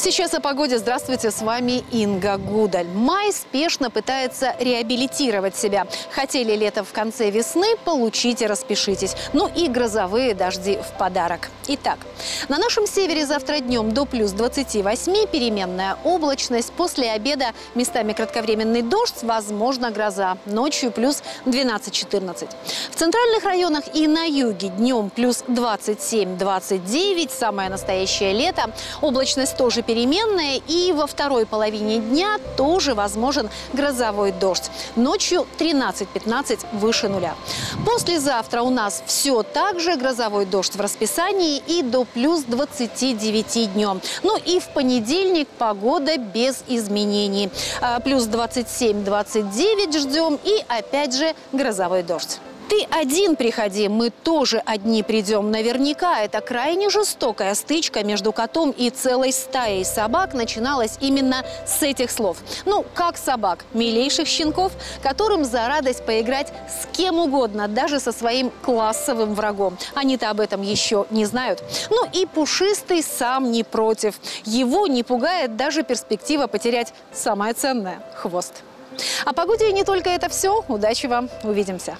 Сейчас о погоде. Здравствуйте, с вами Инга Гудаль. Май спешно пытается реабилитировать себя. Хотели лето в конце весны, получите, распишитесь. Ну и грозовые дожди в подарок. Итак, на нашем севере завтра днем до плюс 28, переменная облачность. После обеда местами кратковременный дождь, возможно гроза. Ночью плюс 12-14. В центральных районах и на юге днем плюс 27-29, самое настоящее лето. Облачность тоже переменная и во второй половине дня тоже возможен грозовой дождь. Ночью 13-15 выше нуля. Послезавтра у нас все так же грозовой дождь в расписании и до плюс 29 днем. Ну и в понедельник погода без изменений. А, Плюс 27-29 ждем и опять же грозовой дождь. Ты один приходи, мы тоже одни придем. Наверняка это крайне жестокая стычка между котом и целой стаей собак начиналась именно с этих слов. Ну, как собак, милейших щенков, которым за радость поиграть с кем угодно, даже со своим классовым врагом. Они-то об этом еще не знают. Ну и Пушистый сам не против. Его не пугает даже перспектива потерять самое ценное – хвост. О погоде и не только это все. Удачи вам. Увидимся.